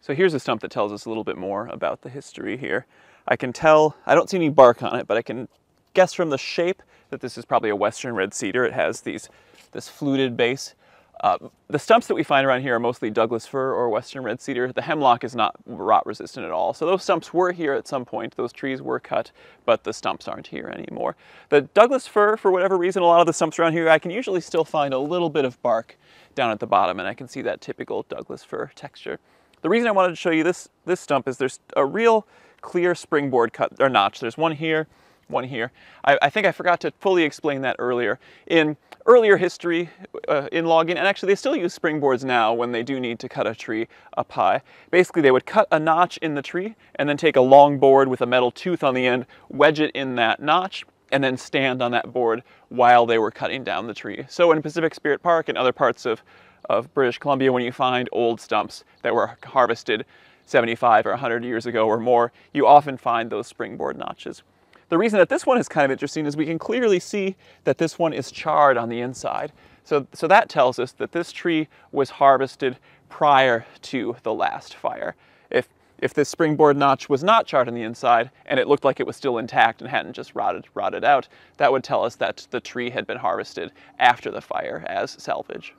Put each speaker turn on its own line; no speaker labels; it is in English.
So here's a stump that tells us a little bit more about the history here. I can tell, I don't see any bark on it, but I can guess from the shape that this is probably a western red cedar. It has these, this fluted base. Uh, the stumps that we find around here are mostly Douglas fir or western red cedar. The hemlock is not rot resistant at all. So those stumps were here at some point. Those trees were cut, but the stumps aren't here anymore. The Douglas fir, for whatever reason, a lot of the stumps around here, I can usually still find a little bit of bark down at the bottom, and I can see that typical Douglas fir texture. The reason I wanted to show you this, this stump is there's a real clear springboard cut or notch. There's one here, one here. I, I, think I forgot to fully explain that earlier. In earlier history uh, in logging, and actually they still use springboards now when they do need to cut a tree up high. Basically they would cut a notch in the tree and then take a long board with a metal tooth on the end, wedge it in that notch, and then stand on that board while they were cutting down the tree. So in Pacific Spirit Park and other parts of, of British Columbia, when you find old stumps that were harvested 75 or 100 years ago or more, you often find those springboard notches. The reason that this one is kind of interesting is we can clearly see that this one is charred on the inside. So, so that tells us that this tree was harvested prior to the last fire. If, if this springboard notch was not charred on the inside and it looked like it was still intact and hadn't just rotted, rotted out, that would tell us that the tree had been harvested after the fire as salvage.